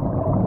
you.